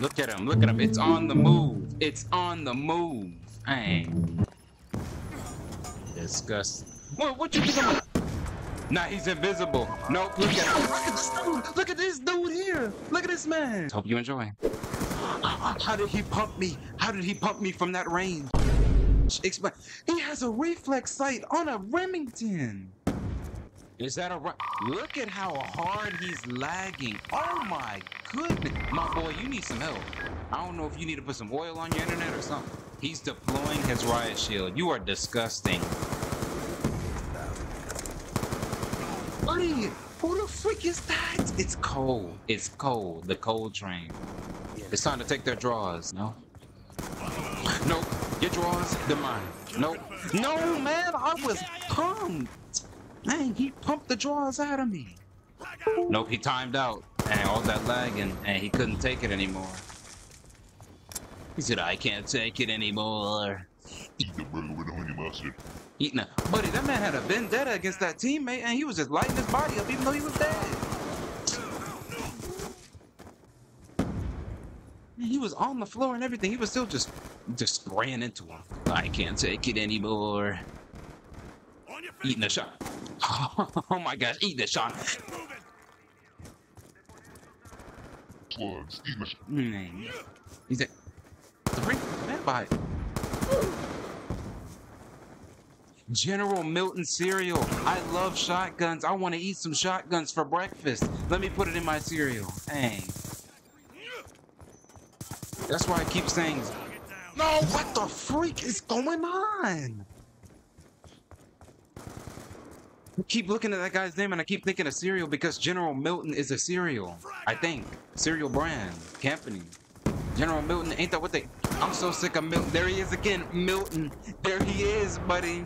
Look at him. Look at him. It's on the move. It's on the move. Dang. Disgust. What, what you think I'm Nah, he's invisible. Nope, look at him. Look at this dude. Look at this dude here. Look at this man. Hope you enjoy. How did he pump me? How did he pump me from that range? Explain. He has a reflex sight on a Remington. Is that a right? Look at how hard he's lagging. Oh my goodness. My boy, you need some help. I don't know if you need to put some oil on your internet or something. He's deploying his riot shield. You are disgusting. Buddy, who the freak is that? It's cold. It's cold. The cold train. It's time to take their draws. No? Nope. Your draws, they're mine. Nope. No, man, I was pumped. Dang, he pumped the draws out of me. Nope, he timed out. And all that lagging, and he couldn't take it anymore. He said, I can't take it anymore. Eat the burger with honey mustard. Eating a buddy, that man had a vendetta against that teammate, and he was just lighting his body up even though he was dead. He was on the floor and everything. He was still just just spraying into him. I can't take it anymore. Eating a shot. Oh my gosh, eat the shot. Slugs. Eat my shit. Mm. He's like, three man by. General Milton cereal. I love shotguns. I want to eat some shotguns for breakfast. Let me put it in my cereal. Dang. That's why I keep saying, no, what the freak is going on? Keep looking at that guy's name and I keep thinking of cereal because General Milton is a cereal. I think. Cereal brand. Company. General Milton, ain't that what they... I'm so sick of Milton. There he is again. Milton. There he is, buddy.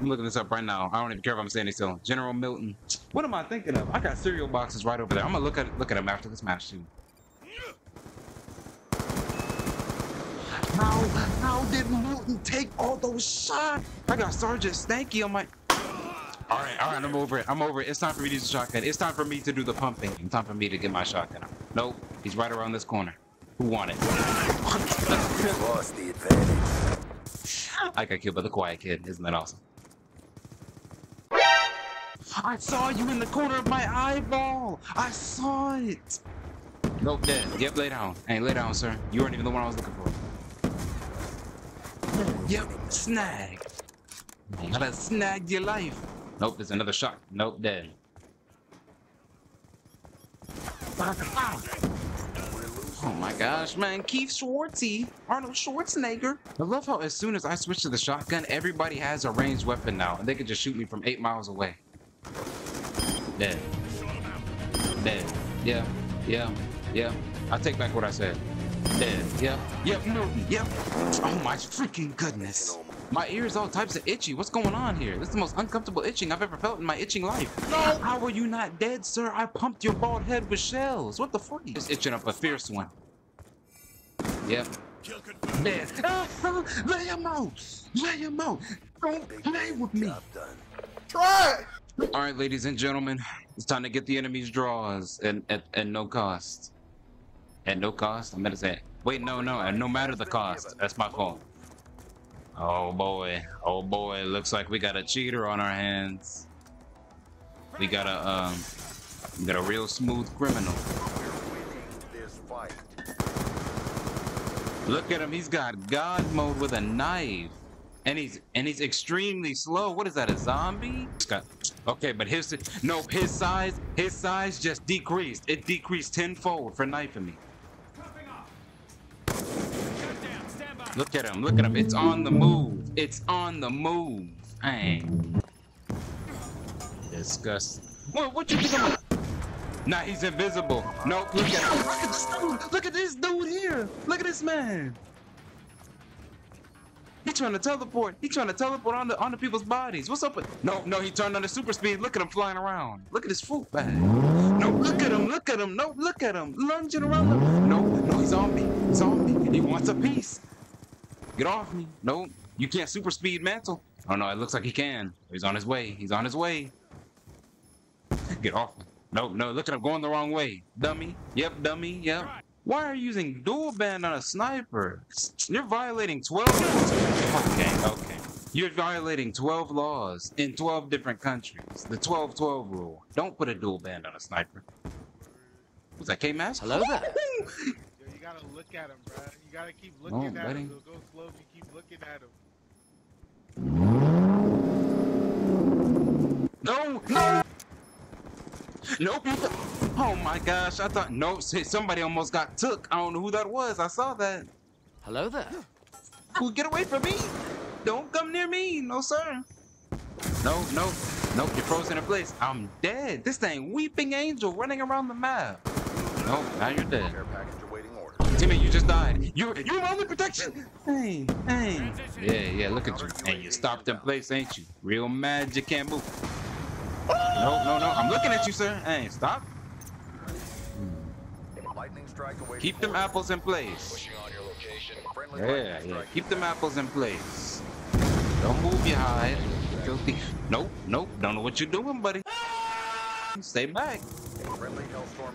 I'm looking this up right now. I don't even care if I'm saying it still. General Milton. What am I thinking of? I got cereal boxes right over there. I'm gonna look at look at them after this match too. How how did Take all those shots? I got Sergeant Stanky on my. All right, all right, I'm over it. I'm over it. It's time for me to use the shotgun. It's time for me to do the pumping. It's time for me to get my shotgun. out. Nope, he's right around this corner. Who won it? Lost the advantage. I got killed by the quiet kid. Isn't that awesome? I saw you in the corner of my eyeball. I saw it. Nope, dead. Yep, lay down. Hey, lay down, sir. You weren't even the one I was looking for. Yep, snag. Gotta snag your life. Nope, there's another shot. Nope, dead. Oh my gosh, man. Keith Schwartzy. Arnold Schwarzenegger. I love how as soon as I switch to the shotgun, everybody has a ranged weapon now, and they can just shoot me from eight miles away. Dead. Dead. Yeah. Yeah. Yeah. I take back what I said. Dead. Yep. Yep. Milton. Yep. Oh my freaking goodness. My ears all types of itchy. What's going on here? This is the most uncomfortable itching I've ever felt in my itching life. No! How are you not dead, sir? I pumped your bald head with shells. What the fuck? Just itching up a fierce one. Yep. Dead. Lay him out. Lay him out. Don't play with me. Try. All right, ladies and gentlemen, it's time to get the enemy's draws and at, at no cost. At no cost? I'm gonna say it. Wait, no, no, and no matter the cost. That's my fault. Oh boy, oh boy, looks like we got a cheater on our hands. We got a um, we got a real smooth criminal. Look at him, he's got God mode with a knife. And he's and he's extremely slow. What is that, a zombie? Okay, but his no, his size, his size just decreased. It decreased tenfold for knifing me. Look at him, look at him. It's on the move. It's on the move. Dang. Disgusting. What, what you think I'm Nah, he's invisible. Nope, look at him. Look at this dude. Look at this dude here. Look at this man. He trying to teleport. He trying to teleport onto onto people's bodies. What's up with? No, no, he turned on the super speed. Look at him flying around. Look at his fruit bag. No, look at him. Look at him. No, look at him. Lunging around. The... No, no, he's on me. He's on me. He wants a piece. Get off me. No, you can't super speed mantle. Oh no, it looks like he can. He's on his way. He's on his way. Get off me. No, no, look at him going the wrong way. Dummy. Yep, dummy. Yep. Why are you using dual band on a sniper? You're violating 12 Okay, okay. You're violating 12 laws in 12 different countries. The 12-12 rule. Don't put a dual band on a sniper. Was that K-Mask? Hello there. Yo, you gotta look at him, bro. You gotta keep looking at buddy. him. He'll go slow if you keep looking at him. No, no! Nope. Oh my gosh, I thought, no, somebody almost got took. I don't know who that was. I saw that. Hello there. Well, get away from me. Don't come near me. No, sir. No, no, nope, you're frozen in place. I'm dead. This thing, weeping angel running around the map. No, now you're dead. Timmy, you just died. You're you're my only protection. Hey, hey. Yeah, yeah, look at you. And you stopped in place, ain't you? Real mad you can't move. No, no, no. I'm looking at you, sir. Hey, stop. Lightning strike awaiting Keep them apples in place. Pushing on your location. Friendly Yeah, yeah. Keep them apples in place. Don't move your hide. Filthy. Nope, nope. Don't know what you're doing, buddy. Stay back. Friendly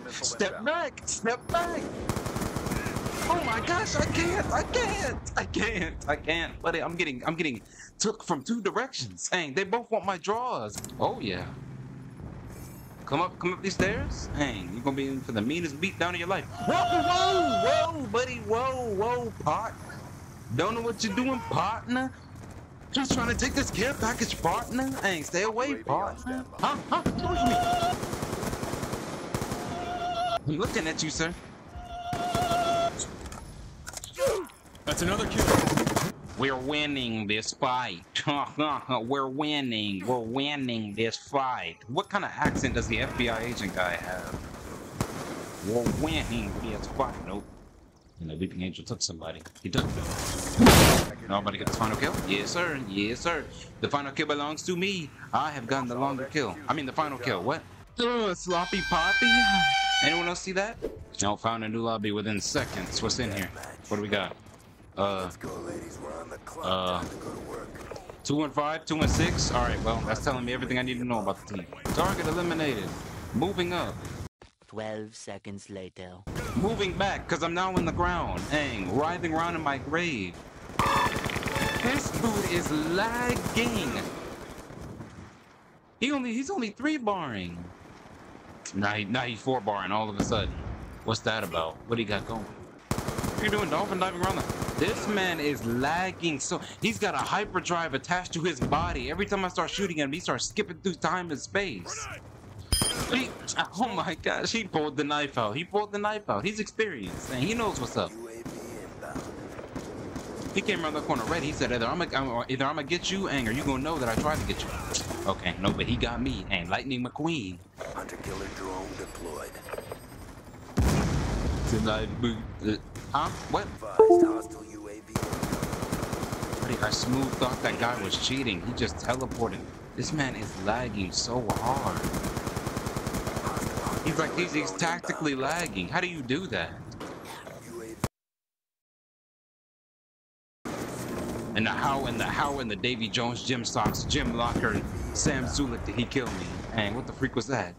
Step back. Step back. Oh my gosh, I can't. I can't. I can't. I can't. Buddy, I'm getting I'm getting took from two directions. Dang, they both want my draws. Oh yeah. Come up, come up these stairs. Hang, you're gonna be in for the meanest beat down of your life. Whoa, whoa, whoa, buddy, whoa, whoa, pot. Don't know what you're doing, partner. Just trying to take this care package, partner. Hey, stay away, partner. Huh? Huh? Excuse me. I'm looking at you, sir. That's another kill. We're winning this fight. We're winning. We're winning this fight. What kind of accent does the FBI agent guy have? We're winning this fight. Nope. And the Weeping Angel took somebody. He took them. Nobody get the final kill? Yes, sir. Yes, sir. The final kill belongs to me. I have gotten the longer kill. I mean, the final kill. What? Ugh, sloppy poppy. Anyone else see that? No, found a new lobby within seconds. What's in here? What do we got? Uh, Let's go, ladies. We're on the clock. Uh, Time to go to work. Two and five, two and six. All right, well, that's telling me everything I need to know about the team. Target eliminated. Moving up. 12 seconds later. Moving back, because I'm now in the ground. Hang, writhing around in my grave. This dude is lagging. He only he's only three barring. Now he now he's four barring all of a sudden. What's that about? What do you got going? What are you doing, dolphin diving around the this man is lagging so he's got a hyperdrive attached to his body. Every time I start shooting him, he starts skipping through time and space. He, oh my gosh, he pulled the knife out. He pulled the knife out. He's experienced and he knows what's up. He came around the corner ready. He said either I'm gonna either I'm gonna get you, and or you gonna know that I tried to get you. Okay, no, but he got me, and Lightning McQueen. Hunter killer drone deployed. Did I boot? Uh, huh? What? I smooth thought that guy was cheating. He just teleported. This man is lagging so hard. He's like he's, he's tactically lagging. How do you do that? And the how and the how and the Davy Jones Jim Socks, Jim Locker, Sam Zulik did he kill me? Dang, what the freak was that?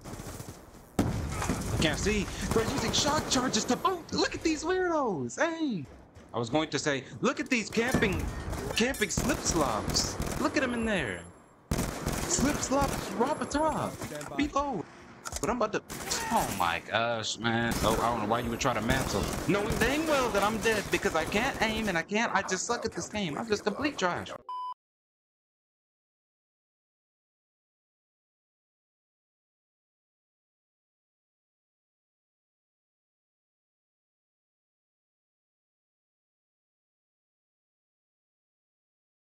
I can't see. They're using shock charges to boot. Look at these weirdos. Hey. I was going to say, look at these camping, camping slip slops. Look at them in there. Slip slops, Robert top, below. But I'm about to. Oh my gosh, man. Oh, I don't know why you would try to mantle, knowing dang well that I'm dead because I can't aim and I can't. I just suck at this game. I'm just complete trash.